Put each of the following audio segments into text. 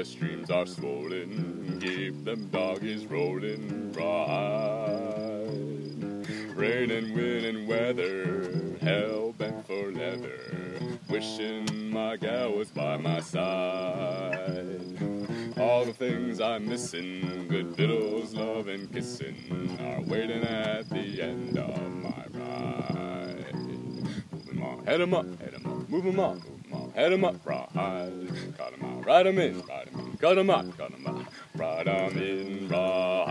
the streams are swollen. Keep them doggies rolling right. Rain and wind and weather, hell bent for leather. Wishing my gal was by my side. All the things I'm missing, good victuals, love and kissing, are waiting at the end of my ride. Move 'em on, head 'em up, head 'em up, move 'em on, head 'em up, ride. Cut 'em out, ride 'em in, ride 'em in, cut 'em out, cut 'em out, ride 'em in, ride.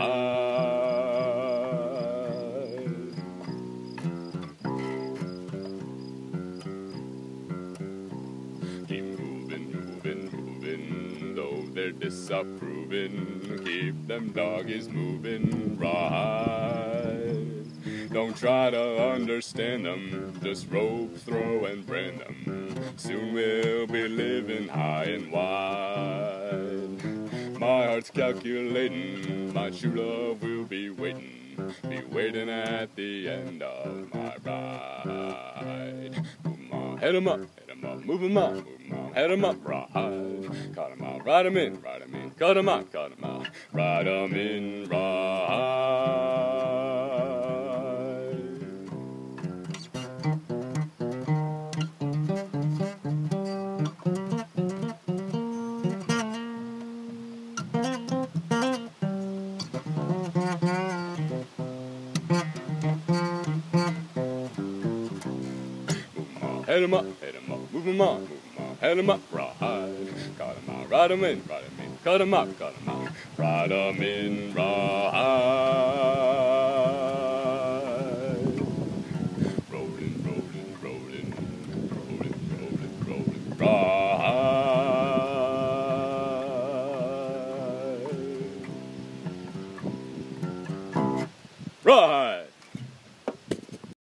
Keep moving, moving, moving, though they're disapproving. Keep them doggies moving right. Don't try to understand them, just rope, throw, and brand them. Soon we'll be living high and wide. My heart's calculating, my true love will be waiting, be waiting at the end of my ride. Move on, head 'em up, head 'em up, move 'em on, move 'em on, head 'em up, ride. Cut 'em out, ride 'em in, ride 'em in, cut cut 'em out, cut 'em out, ride 'em in, ride. Head 'em up, head 'em up, move 'em on, move 'em on, head 'em up, ride. Cut 'em out, ride 'em in, ride 'em in, cut 'em out, cut 'em out, ride 'em in, ride. Rolling, rolling, rolling, rolling, rolling, rolling, ride. Ride.